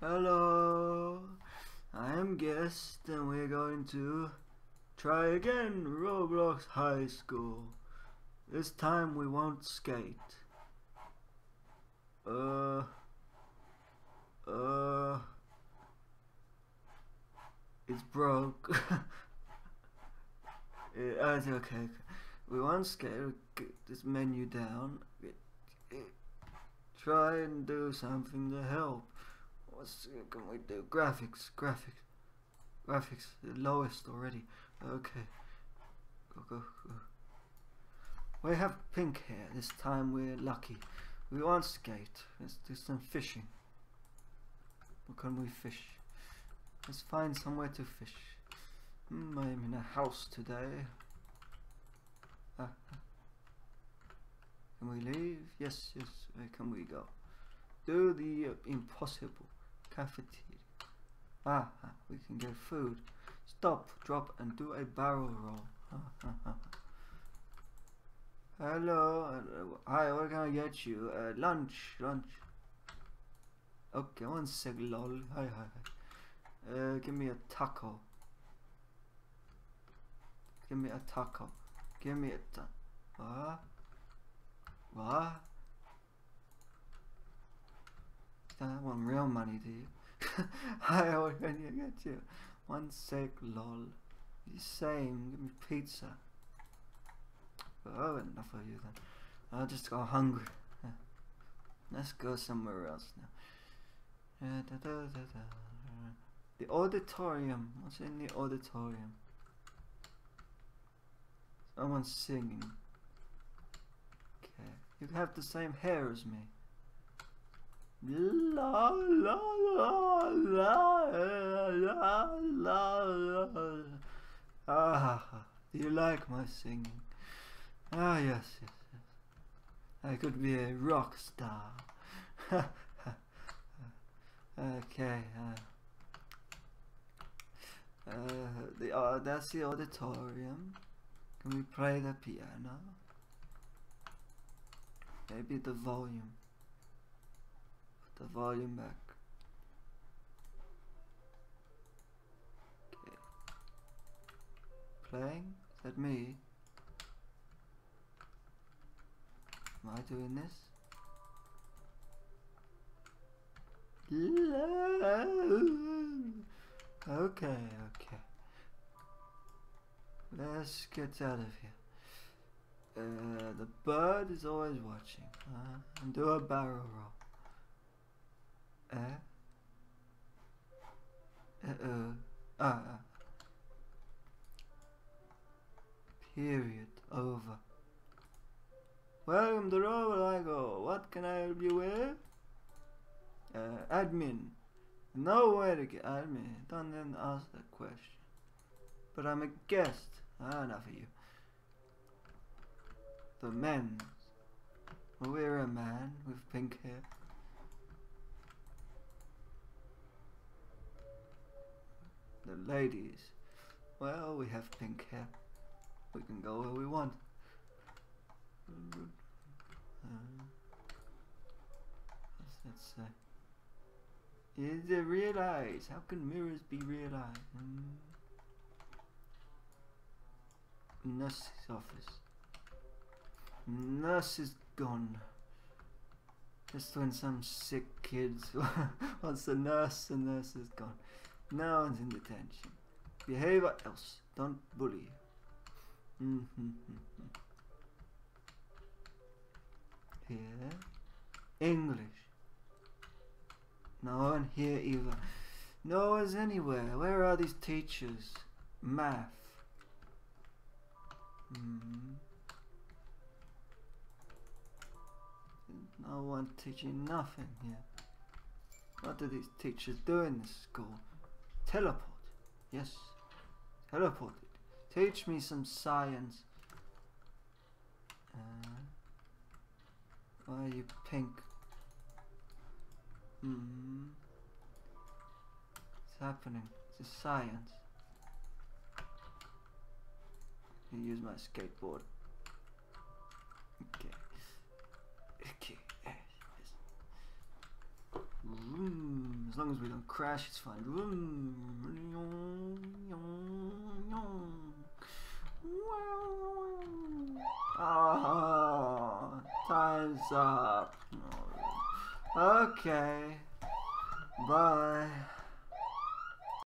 Hello, I am Guest and we're going to try again Roblox High School. This time we won't skate. Uh, uh, it's broke. it, okay, okay, we won't skate. Get this menu down. Try and do something to help. What's can we do? Graphics, graphics, graphics. The lowest already. Okay. Go, go, go. We have pink hair. This time we're lucky. We won't skate. Let's do some fishing. What can we fish? Let's find somewhere to fish. Hmm, I'm in a house today. Ah. Can we leave? Yes, yes. Where can we go? Do the uh, impossible. Cafeteria. Ah, we can get food. Stop, drop, and do a barrel roll. Hello. Uh, hi, what can I get you? Uh, lunch, lunch. Okay, one sec, lol. Hi, hi, hi. Uh, give me a taco. Give me a taco. Give me a taco. What? What? I want real money, do you? What can you get you? One sec, lol. You same, give me pizza. Oh, enough of you then. I'll just go hungry. Let's go somewhere else now. The auditorium. What's in the auditorium? Someone's singing. Okay. You have the same hair as me. La la la la la la la. Ah, do you like my singing? Ah, yes, yes, yes. I could be a rock star. okay. Uh, uh, the uh, that's the auditorium. Can we play the piano? Maybe the volume. The volume back. Okay. Playing? Is that me? Am I doing this? Okay, okay. Let's get out of here. Uh, the bird is always watching. Uh, and do a barrel roll. Uh. Ah. ah. Period. Over. Welcome to Roblox. What can I help you with? Uh, admin. No way to get admin. Don't even ask that question. But I'm a guest. Ah, enough of you. The men. Well, we're a man with pink hair. Ladies. Well, we have pink hair. We can go where we want. That say? Is it real eyes? How can mirrors be real eyes? Mm. Nurse's office. Nurse is gone. Just when some sick kids wants a nurse, the nurse is gone. No one's in detention. Behave or else. Don't bully. Mm -hmm Here. English. No one here either. No one's anywhere. Where are these teachers? Math. Hmm. No one teaching nothing here. What do these teachers do in this school? Teleport. Yes. Teleport. Teach me some science. Uh, why are you pink? Mm hmm. What's happening? It's a science. I use my skateboard. Okay. Okay. Yes. Mm, As long as we don't crash, it's fine. Oh, time's up. Okay. Bye.